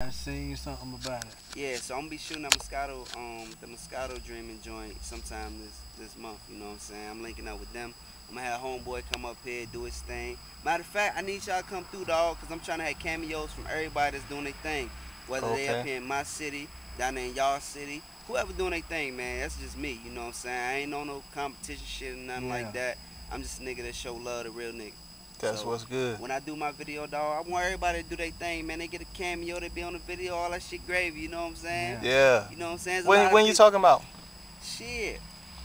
I seen something about it. Yeah, so I'm gonna be shooting a Moscato, um, the Moscato Dreaming joint sometime this this month. You know what I'm saying? I'm linking up with them. I'm gonna have homeboy come up here do his thing. Matter of fact, I need y'all to come through, dog, cause I'm trying to have cameos from everybody that's doing their thing. Whether they up here in my city, down there in y'all city, whoever doing their thing, man. That's just me. You know what I'm saying? I ain't on no competition shit or nothing Yeah. like that. I'm just a nigga that show love to real nigga. That's So, what's good. When I do my video, dog, I want everybody to do their thing, man. They get a cameo, they be on the video, all that shit gravy. You know what I'm saying? Yeah. You know what I'm saying? There's When when you talking about? Shit.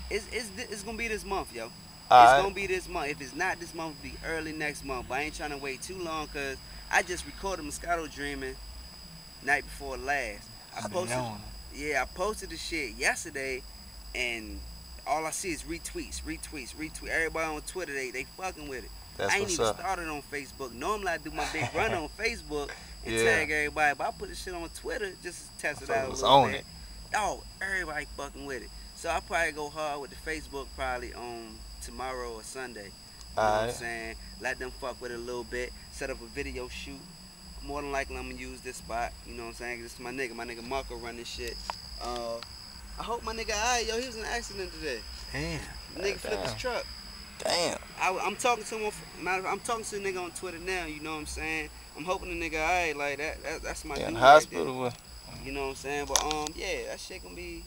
It's, it's, it's gonna be this month, yo. It's Alright. gonna be this month. If it's not this month, it'll be early next month. But I ain't trying to wait too long because I just recorded Moscato Dreaming night before last. I posted, yeah, I posted the shit yesterday, and all I see is retweets, retweets, retweets. Everybody on Twitter, they they fucking with it. That's I ain't even up. started on Facebook. Normally I do my big run on Facebook and Yeah. tag everybody, but I put this shit on Twitter just to test it out it a was little on bit. it. Oh, everybody fucking with it. So I probably go hard with the Facebook probably on tomorrow or Sunday. You know what I'm saying? Let them fuck with it a little bit. Set up a video shoot. More than likely I'm gonna use this spot. You know what I'm saying? This is my nigga. My nigga Marco run this shit. Uh, I hope my nigga alright, yo. He was in an accident today. Damn. Nigga flipped his truck. Damn. I, am talking to him. matter I'm talking to the nigga on Twitter now. You know what I'm saying? I'm hoping the nigga alright. Like that. that that's my Yeah, in the hospital. there. You know what I'm saying? But um, yeah, that shit gonna be